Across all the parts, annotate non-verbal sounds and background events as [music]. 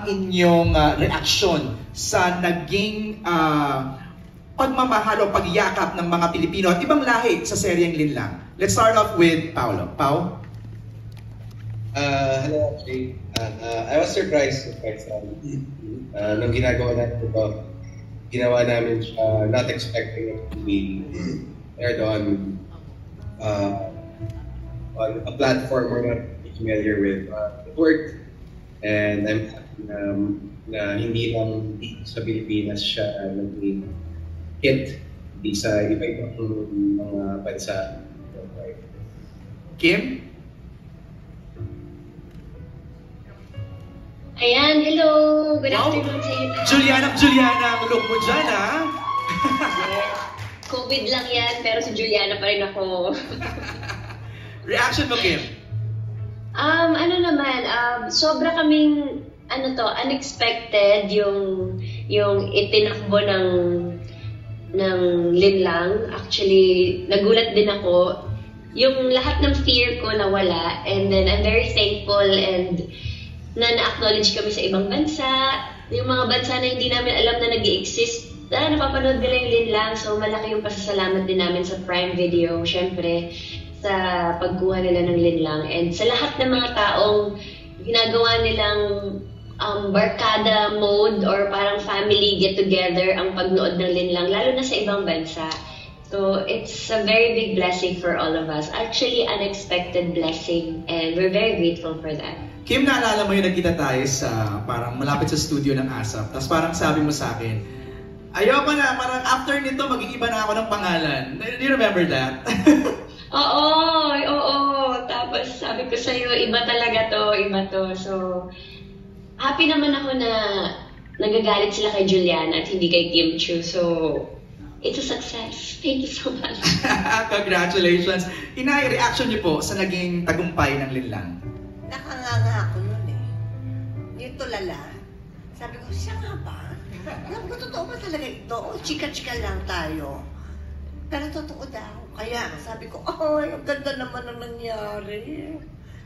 ang inyong uh, reaksyon sa naging uh, pagmamahal o pagyakap ng mga Pilipino at ibang lahi sa seryeng Linlang? Let's start off with Paolo. Pao? Uh, hello, actually. Uh, uh, I was surprised, surprised um, uh, nung ginagawa natin ito. Ginawa namin siya, not expecting it to be aired on uh, on a platform we're not familiar with. Uh, it worked, and I'm happy na, na hindi lang sa Pilipinas siya uh, naging hit, hindi sa iba-ibang mga bansa. Kim? Ayan, hello! Good Wow. afternoon sa inyo. Juliana, Juliana, look mo dyan, ha? COVID lang yan, pero si Juliana pa rin ako. Reaction mo, Kim? um, ano naman, um, sobra kaming, ano to, unexpected yung, yung itinakbo ng, ng linlang. Actually, nagulat din ako. Yung lahat ng fear ko nawala, and then I'm very thankful and na na-acknowledge kami sa ibang bansa, yung mga bansa na hindi namin alam na nag exist na napapanood nila yung Linlang. So, malaki yung pasasalamat din namin sa Prime Video, syempre, sa pagkuha nila ng Linlang. And sa lahat ng mga taong ginagawa nilang um, barkada mode or parang family get-together ang pagnood ng Linlang, lalo na sa ibang bansa. So, it's a very big blessing for all of us. Actually, unexpected blessing. And we're very grateful for that. Kim, naalala mo yung nagkita tayo sa parang malapit sa studio ng ASAP. Tapos parang sabi mo sa akin, ayoko na, parang after nito, mag-iiba na ako ng pangalan. Do you remember that? [laughs] Oo, oo. Tapos sabi ko sa'yo, iba talaga to, iba to. So, happy naman ako na nagagalit sila kay Juliana at hindi kay Kim Chu. So, it's a success. Thank you so much. [laughs] Congratulations. Inay, reaction niyo po sa naging tagumpay ng Linlang. Nakanganga ako nun eh. Yung tulala. Sabi ko, siya nga ba? Alam ko, totoo ba talaga ito? O, chika-chika lang tayo. Pero totoo daw. Kaya sabi ko, ay, ang ganda naman ang nangyari.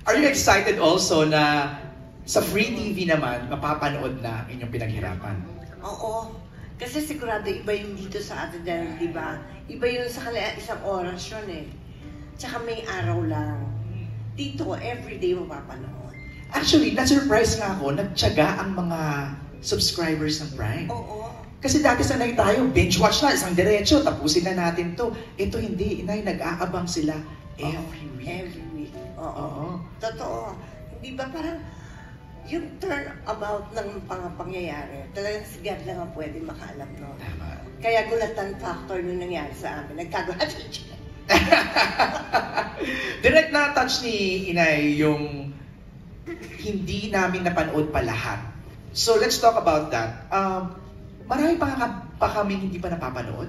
Are you excited also na sa free TV naman, mapapanood na inyong pinaghirapan? Oo. Kasi sigurado iba yung dito sa atin dahil, di ba? Iba yun sa kanila, isang oras yun eh. Tsaka may araw lang. Dito, everyday mapapanood. Actually, na-surprise nga ako, nagtyaga ang mga subscribers ng Prime. Oo. Kasi dati sanay tayo, binge watch na, isang diretso, tapusin na natin to. Ito hindi, inay, nag-aabang sila every week. Every week. Oo. Oo. Totoo. Hindi ba parang yung turnabout ng mga pangyayari, talagang si God lang ang pwede makaalam no. Tama. Kaya gulatan factor nung nangyari sa amin. Nagkagulatan [laughs] siya. Direct na touch ni Inay yung hindi namin napanood pa lahat. So let's talk about that. Um, marami pa, ka, pa kami hindi pa napapanood.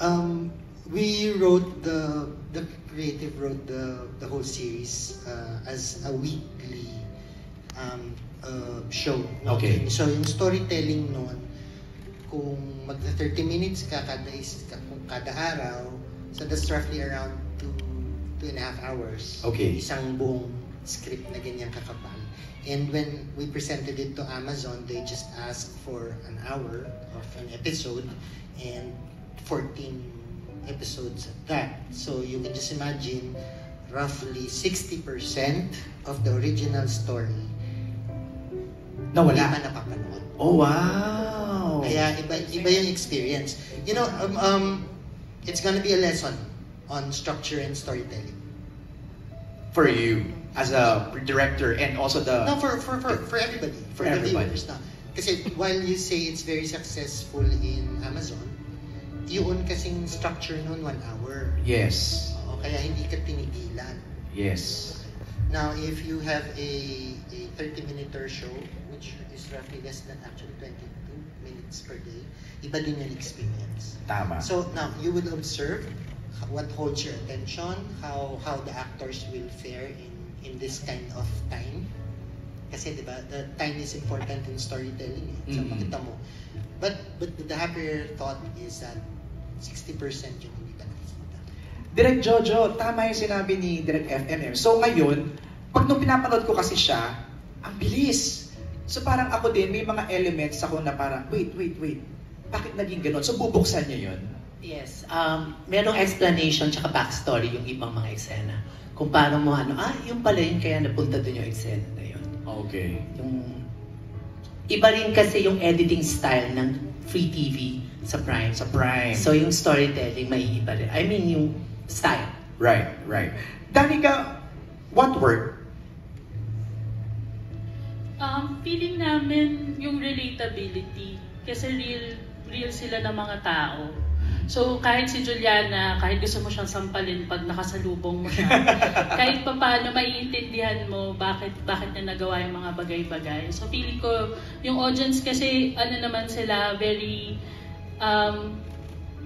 Um, we wrote the the creative wrote the the whole series uh, as a weekly um, uh, show. Okay. So yung storytelling noon, kung magna 30 minutes ka kada is kung kada araw, so that's roughly around two two and a half hours. Okay. Isang buong script na ganyan kakapal. And when we presented it to Amazon, they just asked for an hour of an episode and 14 episodes of that. So you can just imagine roughly 60% of the original story hindi Nawala. pa napapanood. Oh, wow! Kaya iba, iba yung experience. You know, um, um, it's gonna be a lesson on structure and storytelling. For you, as a director and also the... No, for for for, for everybody. For the everybody. viewers na. Kasi while you say it's very successful in Amazon, yun kasing structure noon one hour. Yes. Oo, kaya hindi ka tinigilan. Yes. Now, if you have a, a 30-minute show, which is roughly less than actually 22 minutes per day, iba din yung experience. Tama. So now, you will observe what holds your attention, how how the actors will fare in in this kind of time. Kasi di ba, the time is important in storytelling. Eh. So Mhm. makita mo. But but the happier thought is that 60% yung hindi ka nakikita. Direk Jojo, tama yung sinabi ni Direk FMM. So ngayon, pag nung pinapanood ko kasi siya, ang bilis. So parang ako din, may mga elements ako na parang, wait, wait, wait, bakit naging ganon? So bubuksan niya yun. Yes, um, merong explanation tsaka backstory yung ibang mga eksena. Kung paano mo ano, ah, yung pala yun kaya napunta doon yung eksena na yun. Okay. Yung, iba rin kasi yung editing style ng free TV sa Prime. Sa Prime. So yung storytelling may iba rin. I mean yung style. Right, right. Danica, what worked? Um, feeling namin yung relatability. Kasi real, real sila ng mga tao. So, kahit si Juliana, kahit gusto mo siyang sampalin pag nakasalubong mo siya, [laughs] kahit pa paano maiintindihan mo bakit bakit niya nagawa yung mga bagay-bagay. So, feeling ko, yung audience kasi, ano naman sila, very, um,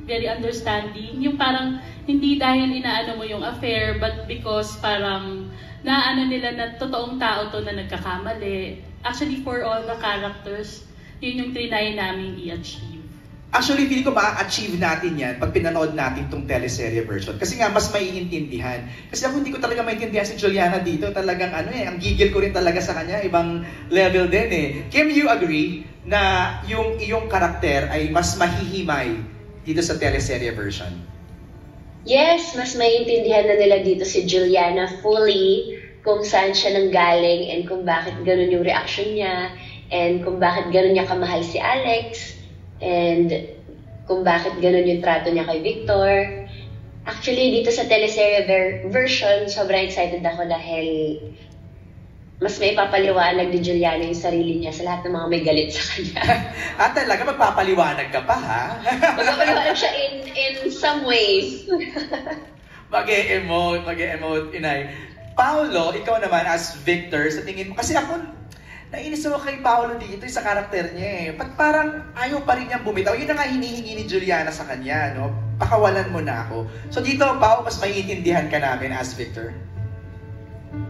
very understanding. Yung parang, hindi dahil inaano mo yung affair, but because parang, naano nila na totoong tao to na nagkakamali. Actually, for all the characters, yun yung trinay namin i-achieve. Actually, feeling ko ma-achieve natin yan pag pinanood natin tong teleserye version. Kasi nga, mas maiintindihan. Kasi ako hindi ko talaga maintindihan si Juliana dito. Talagang ano eh, ang gigil ko rin talaga sa kanya. Ibang level din eh. Kim, you agree na yung iyong karakter ay mas mahihimay dito sa teleserye version? Yes, mas maiintindihan na nila dito si Juliana fully kung saan siya nanggaling and kung bakit ganun yung reaction niya and kung bakit ganun niya kamahal si Alex and kung bakit ganun yung trato niya kay Victor. Actually, dito sa teleserye ver- version, sobrang excited ako dahil mas may papaliwanag ni Juliana yung sarili niya sa lahat ng mga may galit sa kanya. [laughs] At talaga, magpapaliwanag ka pa ha? [laughs] Magpapaliwanag siya in, in some ways. [laughs] mag-e-emote, mag-e-emote, inay. Paolo, ikaw naman as Victor, sa tingin mo, kasi ako, nainis ako kay Paolo dito sa karakter niya eh. Ba't parang ayaw pa rin niyang bumitaw? Yun na nga hinihingi ni Juliana sa kanya, no? Pakawalan mo na ako. So dito, Pao, mas maiintindihan ka namin as Victor.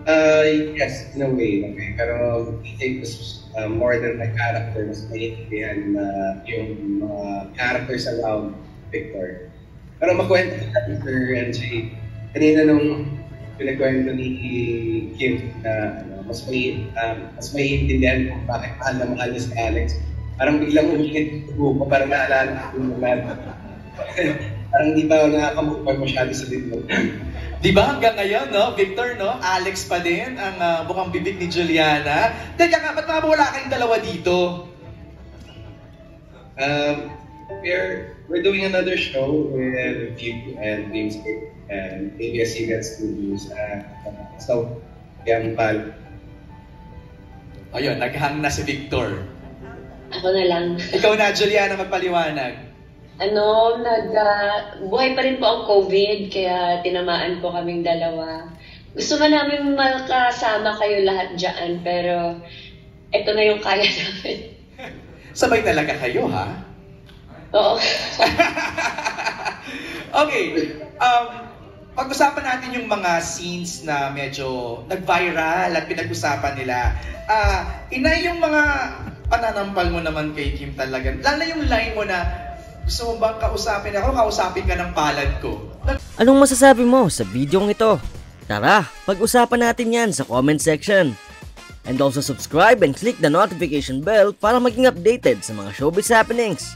Uh, yes, in a way. Okay. Pero I think was uh, more than my character. Mas maintindihan na yung mga characters around Victor. Pero makwento ka Victor and Jay. Kanina nung pinagkwento ni Kim na ano, mas may um, mas maiintindihan kung bakit mahal na mahal niya si Alex. Parang biglang umingit ko ko parang naalala ko yung lahat. [laughs] parang hindi pa ako nakakamukha masyado sa dito. Di ba hanggang ngayon, no? Victor, no? Alex pa din ang uh, bukang bibig ni Juliana. Teka nga, ba't mga wala kayong dalawa dito? Um, we're we're doing another show with View and Dreamscape and ABS-CBN Studios. Uh, so, yung pal. Ayun, naghang na si Victor. Ako na lang. Ikaw na, Juliana, magpaliwanag. Ano, nag, ah, buhay pa rin po ang COVID, kaya tinamaan po kaming dalawa. Gusto nga namin makasama kayo lahat dyan, pero ito na yung kaya [laughs] namin. Sabay talaga kayo, ha? Oo. [laughs] okay. Um, pag-usapan natin yung mga scenes na medyo nag-viral at pinag-usapan nila. Ah, inay yung mga pananampal mo naman kay Kim talaga. Lalo yung line mo na gusto mo bang kausapin ako, kausapin ka ng palad ko. Anong masasabi mo sa videong ito? Tara, pag-usapan natin yan sa comment section. And also subscribe and click the notification bell para maging updated sa mga showbiz happenings.